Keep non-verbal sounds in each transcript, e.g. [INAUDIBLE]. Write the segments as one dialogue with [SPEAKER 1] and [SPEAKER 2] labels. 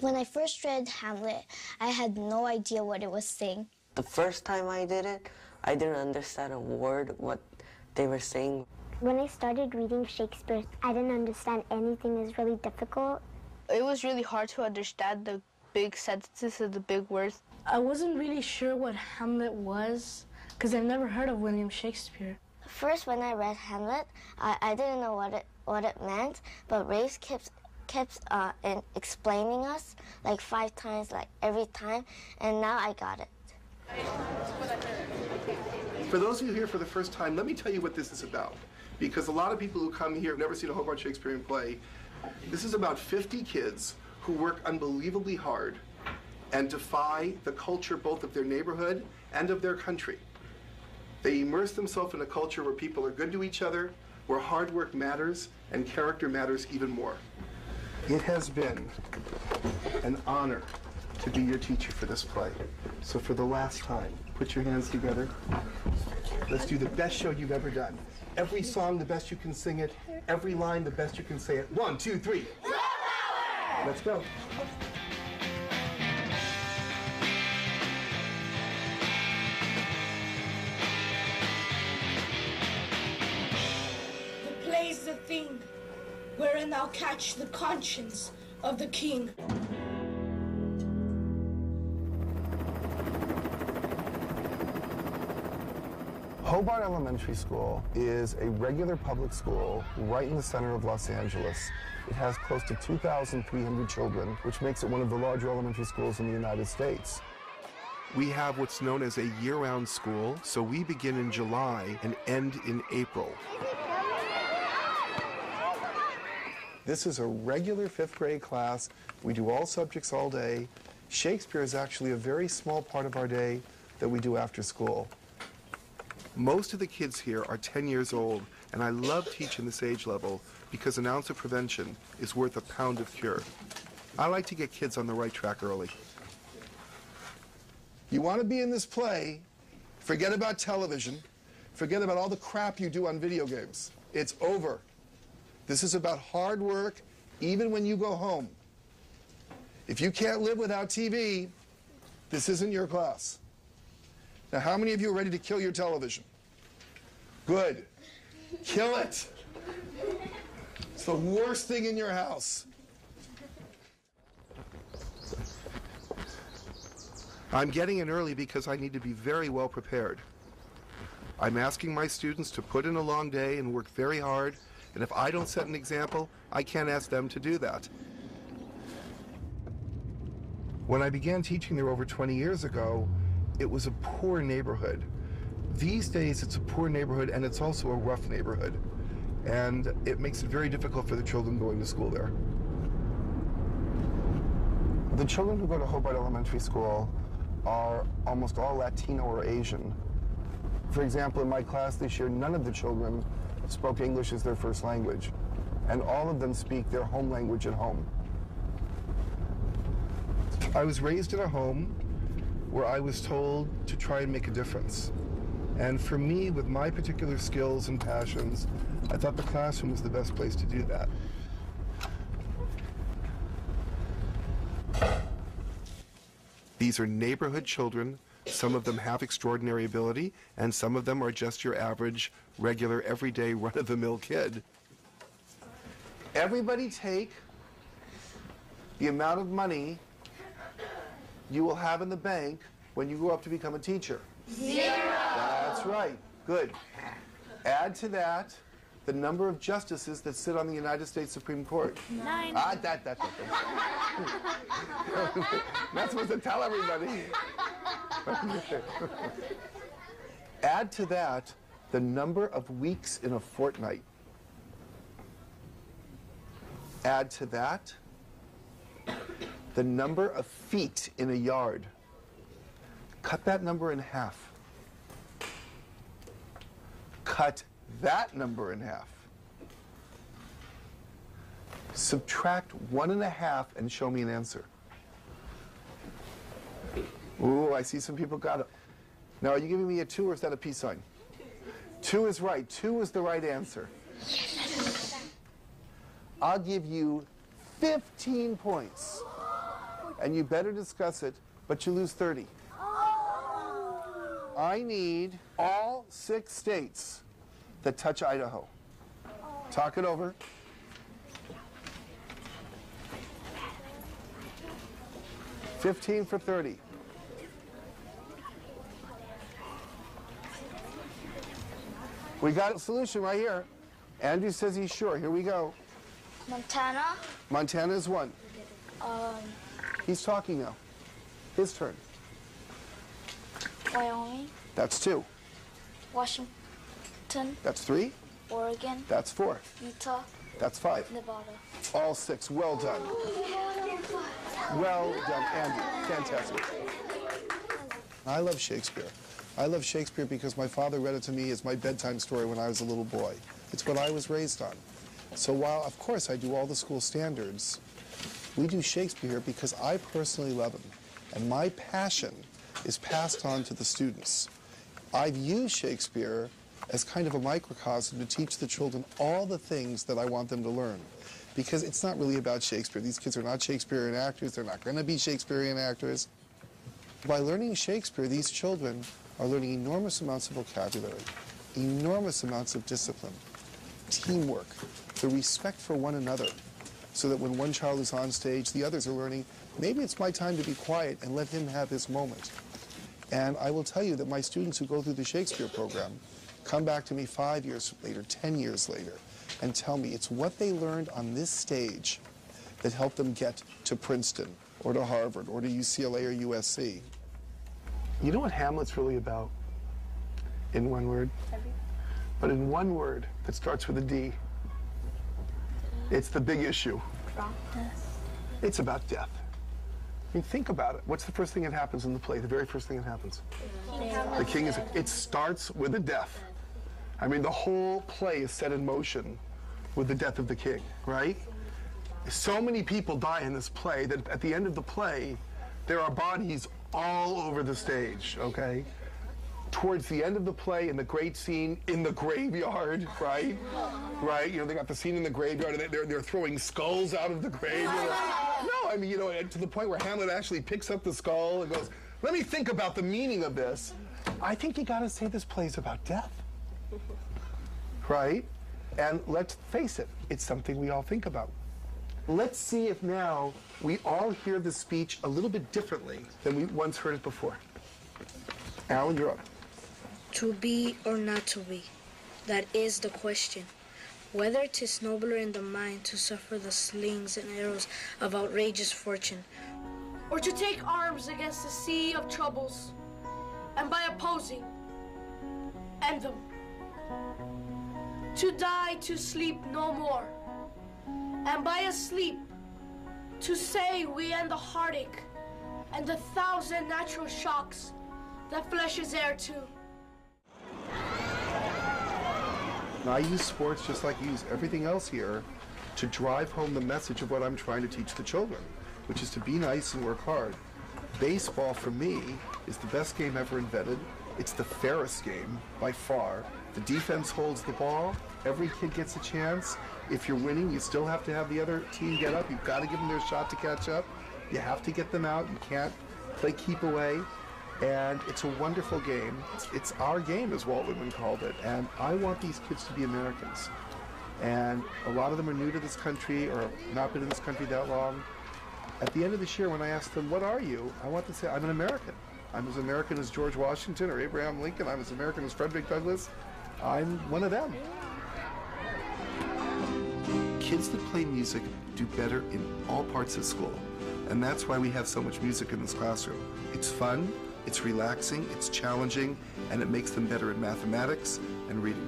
[SPEAKER 1] When I first read Hamlet, I had no idea what it was saying.
[SPEAKER 2] The first time I did it, I didn't understand a word what they were saying.
[SPEAKER 3] When I started reading Shakespeare, I didn't understand anything. It was really difficult.
[SPEAKER 4] It was really hard to understand the big sentences and the big words.
[SPEAKER 5] I wasn't really sure what Hamlet was because I've never heard of William Shakespeare.
[SPEAKER 1] First, when I read Hamlet, I, I didn't know what it what it meant, but Rafe kept kept uh, in explaining us like five times, like every time, and now I got it.
[SPEAKER 6] For those of you here for the first time, let me tell you what this is about. Because a lot of people who come here have never seen a Hobart Shakespearean play. This is about 50 kids who work unbelievably hard and defy the culture both of their neighborhood and of their country. They immerse themselves in a culture where people are good to each other, where hard work matters, and character matters even more. It has been an honor to be your teacher for this play. So for the last time, put your hands together. Let's do the best show you've ever done. Every song the best you can sing it, every line the best you can say it. One, two, three. Let's go.
[SPEAKER 7] Wherein I'll catch the conscience of the king.
[SPEAKER 6] Hobart Elementary School is a regular public school right in the center of Los Angeles. It has close to 2,300 children, which makes it one of the larger elementary schools in the United States. We have what's known as a year-round school, so we begin in July and end in April. This is a regular fifth grade class. We do all subjects all day. Shakespeare is actually a very small part of our day that we do after school. Most of the kids here are 10 years old, and I love teaching this age level because an ounce of prevention is worth a pound of cure. I like to get kids on the right track early. You want to be in this play, forget about television, forget about all the crap you do on video games. It's over. This is about hard work, even when you go home. If you can't live without TV, this isn't your class. Now, how many of you are ready to kill your television? Good. Kill it. It's the worst thing in your house. I'm getting in early because I need to be very well prepared. I'm asking my students to put in a long day and work very hard, and if I don't set an example, I can't ask them to do that. When I began teaching there over 20 years ago, it was a poor neighborhood. These days, it's a poor neighborhood and it's also a rough neighborhood. And it makes it very difficult for the children going to school there. The children who go to Hobart Elementary School are almost all Latino or Asian. For example, in my class this year, none of the children spoke English as their first language, and all of them speak their home language at home. I was raised in a home where I was told to try and make a difference. And for me, with my particular skills and passions, I thought the classroom was the best place to do that. These are neighborhood children. Some of them have extraordinary ability, and some of them are just your average, regular, everyday, run of the mill kid. Everybody take the amount of money you will have in the bank when you grow up to become a teacher. Zero. That's right. Good. Add to that the number of justices that sit on the United States Supreme Court.
[SPEAKER 5] Nine.
[SPEAKER 6] Ah, that, that, that, supposed to tell everybody. [LAUGHS] Add to that the number of weeks in a fortnight. Add to that the number of feet in a yard. Cut that number in half. Cut that number in half. Subtract one and a half and show me an answer. Ooh, I see some people got it. Now, are you giving me a two or is that a peace sign? Two is right. Two is the right answer. I'll give you 15 points and you better discuss it, but you lose 30. I need all six states that touch Idaho. Talk it over. Fifteen for thirty. We got a solution right here. Andrew says he's sure. Here we go.
[SPEAKER 1] Montana,
[SPEAKER 6] Montana is one. Um, he's talking now. His turn.
[SPEAKER 1] Wyoming,
[SPEAKER 6] That's two.
[SPEAKER 1] Washington,
[SPEAKER 6] That's three.
[SPEAKER 1] Oregon,
[SPEAKER 6] That's four.
[SPEAKER 1] Utah,
[SPEAKER 6] That's five.
[SPEAKER 1] Nevada.
[SPEAKER 6] All six. Well done. Well done, Andy. Fantastic. I love Shakespeare. I love Shakespeare because my father read it to me as my bedtime story when I was a little boy. It's what I was raised on. So while, of course, I do all the school standards, we do Shakespeare because I personally love him. And my passion is passed on to the students. I've used Shakespeare as kind of a microcosm to teach the children all the things that I want them to learn. Because it's not really about Shakespeare. These kids are not Shakespearean actors. They're not going to be Shakespearean actors. By learning Shakespeare, these children are learning enormous amounts of vocabulary, enormous amounts of discipline, teamwork, the respect for one another, so that when one child is on stage, the others are learning, maybe it's my time to be quiet and let him have his moment. And I will tell you that my students who go through the Shakespeare program come back to me five years later, 10 years later, and tell me it's what they learned on this stage that helped them get to Princeton or to Harvard or to UCLA or USC. You know what Hamlet's really about? In one word? But in one word that starts with a D. It's the big issue. It's about death. I mean, think about it. What's the first thing that happens in the play? The very first thing that happens? The king is. It starts with a death. I mean, the whole play is set in motion with the death of the king, right? So many people die in this play that at the end of the play, there are bodies all over the stage, okay? Towards the end of the play, in the great scene in the graveyard, [LAUGHS] right? Right? You know, they got the scene in the graveyard, and they're, they're throwing skulls out of the grave. No, I mean, you know, to the point where Hamlet actually picks up the skull and goes, let me think about the meaning of this. I think you gotta say this play's about death. Right? And let's face it, it's something we all think about. Let's see if now we all hear the speech a little bit differently than we once heard it before. Alan, you're up.
[SPEAKER 8] To be or not to be? That is the question. Whether 'tis nobler in the mind to suffer the slings and arrows of outrageous fortune,
[SPEAKER 7] or to take arms against the sea of troubles, and by opposing, end them. To die to sleep no more, and by a sleep, to say we end the heartache and the thousand natural shocks that flesh is heir to.
[SPEAKER 6] And I use sports just like you use everything else here to drive home the message of what I'm trying to teach the children, which is to be nice and work hard. Baseball, for me, is the best game ever invented. It's the fairest game by far. The defense holds the ball. Every kid gets a chance. If you're winning, you still have to have the other team get up. You've got to give them their shot to catch up. You have to get them out. You can't play keep away. And it's a wonderful game. It's, our game, as Walt Whitman called it. And I want these kids to be Americans. And a lot of them are new to this country or not been in this country that long. At the end of this year, when I ask them, What are you? I want to say, I'm an American. I'm as American as George Washington or Abraham Lincoln. I'm as American as Frederick Douglass. I'm one of them. Kids that play music do better in all parts of school. And that's why we have so much music in this classroom. It's fun, it's relaxing, it's challenging, and it makes them better at mathematics and reading.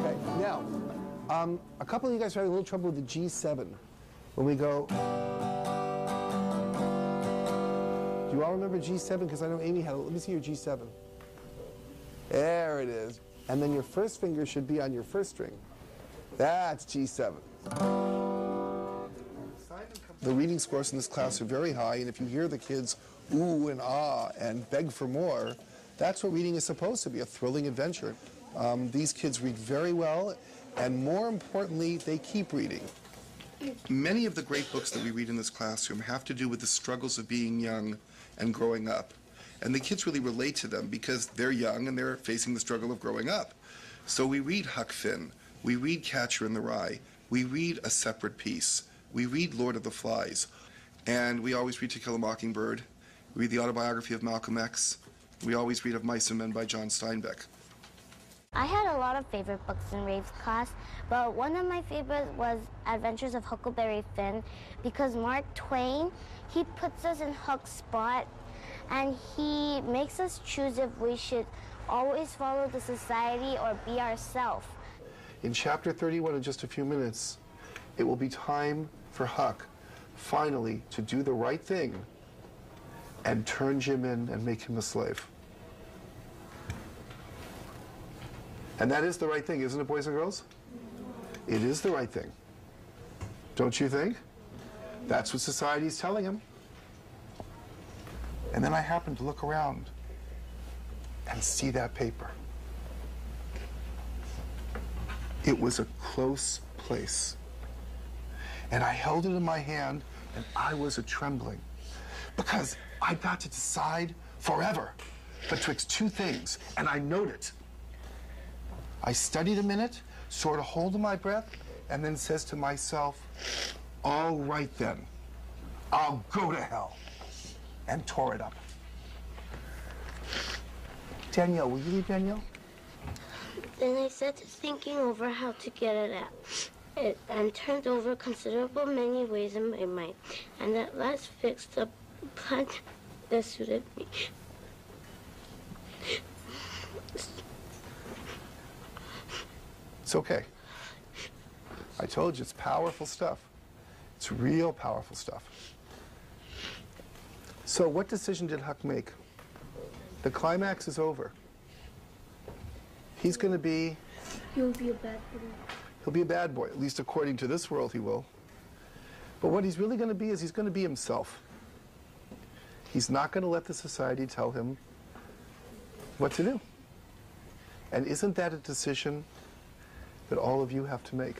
[SPEAKER 6] Okay, now, um, a couple of you guys are having a little trouble with the G7. When we go. Do you all remember G7? Because I know Amy had it. Let me see your G7. There it is. And then your first finger should be on your first string. That's G7. The reading scores in this class are very high, and if you hear the kids ooh and ah and beg for more, that's what reading is supposed to be a thrilling adventure. Um, these kids read very well, And more importantly, they keep reading. Many of the great books that we read in this classroom have to do with the struggles of being young and growing up. And the kids really relate to them because they're young and they're facing the struggle of growing up. So we read Huck Finn, we read Catcher in the Rye, we read A Separate Peace, we read Lord of the Flies, and we always read To Kill a Mockingbird, we read the autobiography of Malcolm X, we always read Of Mice and Men by John Steinbeck.
[SPEAKER 3] I had a lot of favorite books in Rafe's class, but one of my favorites was Adventures of Huckleberry Finn because Mark Twain, he puts us in Huck's spot and he makes us choose if we should always follow the society or be ourselves.
[SPEAKER 6] In chapter 31, in just a few minutes, it will be time for Huck finally to do the right thing and turn Jim in and make him a slave. And that is the right thing, isn't it, boys and girls? It is the right thing. Don't you think? That's what society is telling him. And then I happened to look around and see that paper. It was a close place. And I held it in my hand and I was a trembling because I got to decide forever betwixt two things, and I knowed it. I studied a minute, sort of holding my breath, and then says to myself, all right then, I'll go to hell, and tore it up. Danielle, will you read Danielle?
[SPEAKER 1] Then I to thinking over how to get it out, it, and turned over considerable many ways in my mind, and at last fixed a plan that suited me.
[SPEAKER 6] It's okay. I told you, it's powerful stuff. It's real powerful stuff. So, what decision did Huck make? The climax is over. He's going to be...
[SPEAKER 7] He'll be a bad boy.
[SPEAKER 6] he'll be a bad boy, at least according to this world, he will. But what he's really going to be is he's going to be himself. He's not going to let the society tell him what to do. And isn't that a decision that all of you have to make?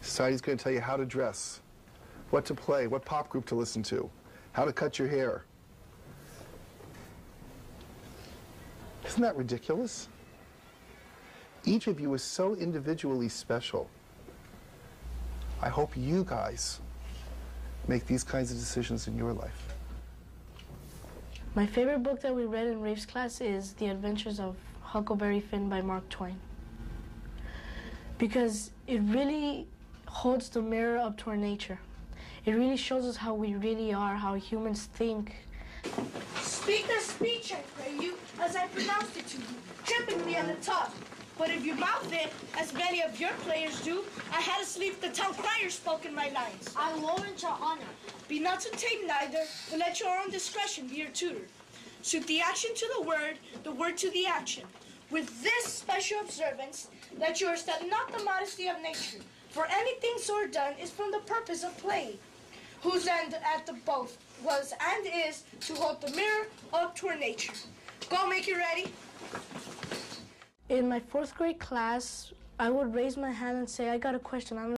[SPEAKER 6] Society's going to tell you how to dress, what to play, what pop group to listen to, how to cut your hair. Isn't that ridiculous? Each of you is so individually special. I hope you guys make these kinds of decisions in your life.
[SPEAKER 5] My favorite book that we read in Rafe's class is The Adventures of Huckleberry Finn by Mark Twain. Because it really holds the mirror up to our nature. It really shows us how we really are, how humans think.
[SPEAKER 7] Speak the speech, I pray you, as I pronounced it to you, typically on the top. But if you mouth it, as many of your players do, I had to sleep the town crier spoken my lines.
[SPEAKER 9] I warrant your honor.
[SPEAKER 7] Be not to tame neither, but let your own discretion be your tutor. Suit the action to the word, the word to the action. With this special observance, that you are not the modesty of nature, for anything so done is from the purpose of play, whose end at the both was and is to hold the mirror up to our nature. Go make it ready.
[SPEAKER 5] In my fourth grade class, I would raise my hand and say, I got a question. I'm